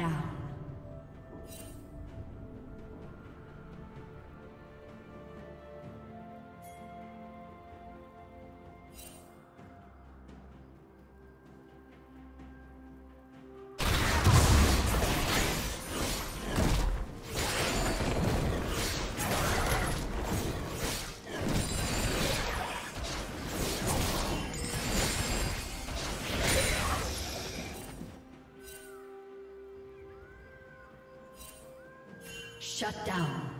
down. Shut down.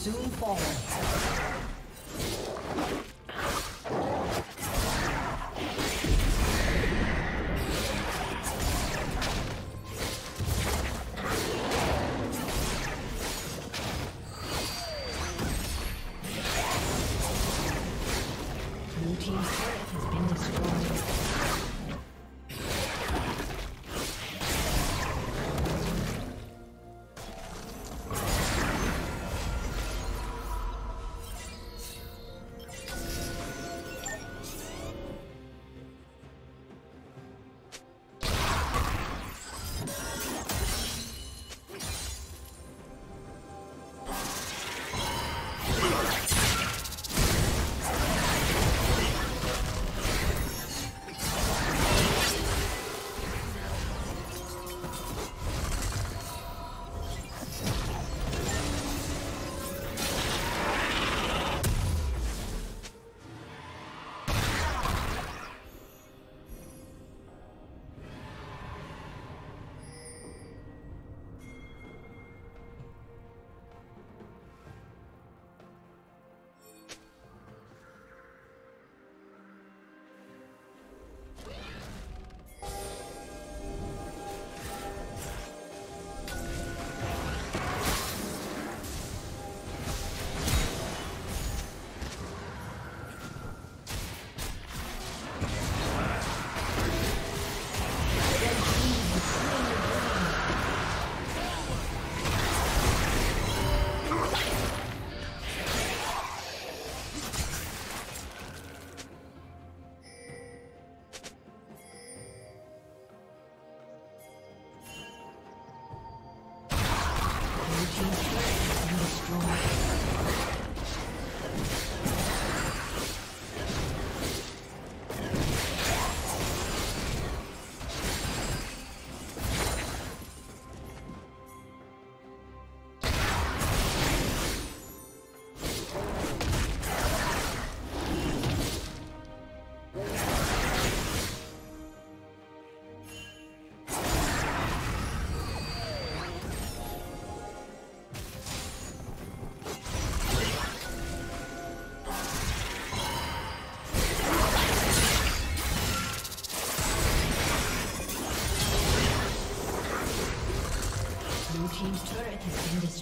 Soon fall.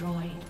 Destroyed.